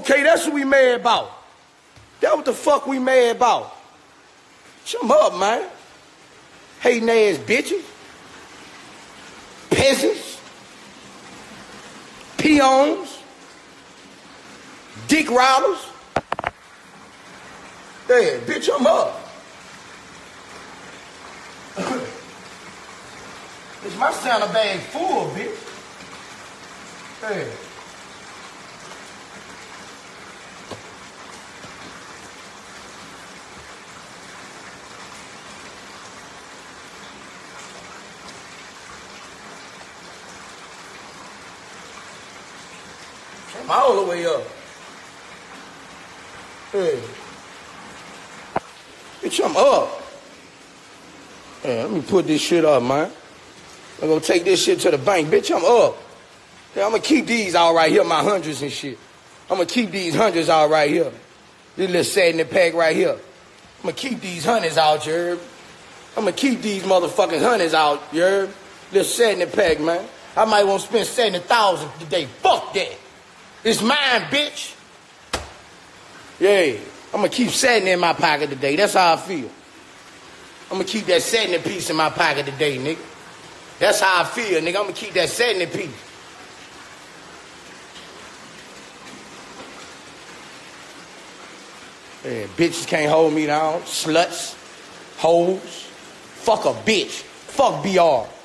Okay, that's what we mad about. That what the fuck we mad about. Shut up, man. Hating ass bitches. Peasants. Peons. Dick riders. Yeah, bitch, I'm up. It's my bag full, bitch. Hey. I'm all the way up. Hey. Bitch, I'm up. Yeah, let me put this shit up, man. I'm gonna take this shit to the bank. Bitch, I'm up. Yeah, I'm gonna keep these all right here, my hundreds and shit. I'm gonna keep these hundreds all right here. This little set in the pack right here. I'm gonna keep these hundreds out, heard? I'm gonna keep these motherfucking hundreds out, heard? Little set in the pack, man. I might want to spend 70,000 today. Fuck that. It's mine, bitch. Yeah, I'm gonna keep setting in my pocket today. That's how I feel. I'm gonna keep that setting in piece in my pocket today, nigga. That's how I feel, nigga. I'm gonna keep that setting piece. Yeah, bitches can't hold me down. Sluts, hoes. Fuck a bitch. Fuck BR.